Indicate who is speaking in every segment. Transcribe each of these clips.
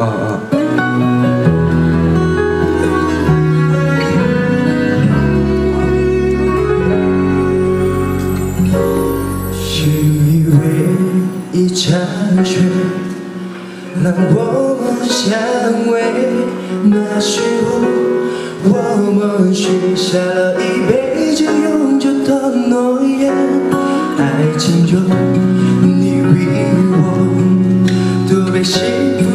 Speaker 1: 啊啊！
Speaker 2: 以为一场雪让我们相偎，那时候我们许下了一辈子永久的诺言，爱情中你与我都被心。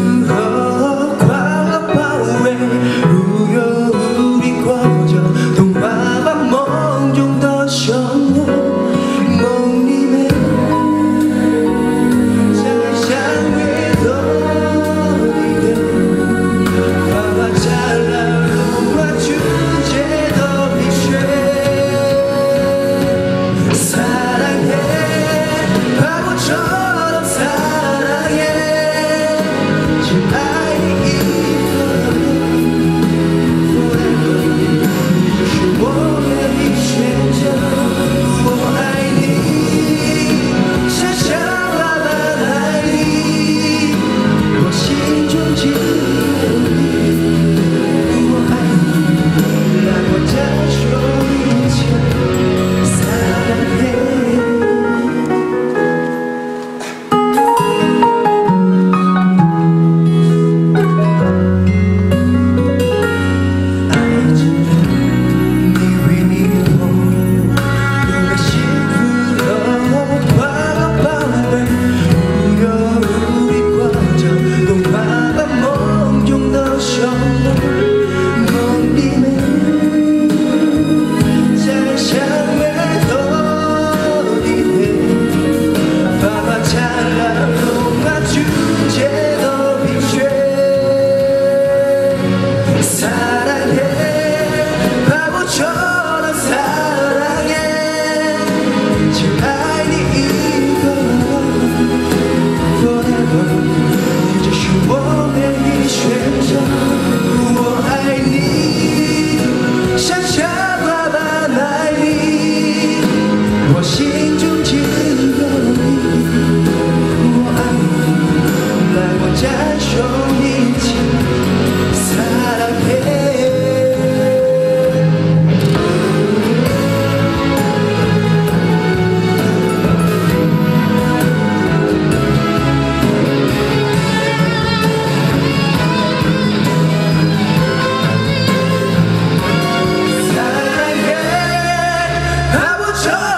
Speaker 2: shut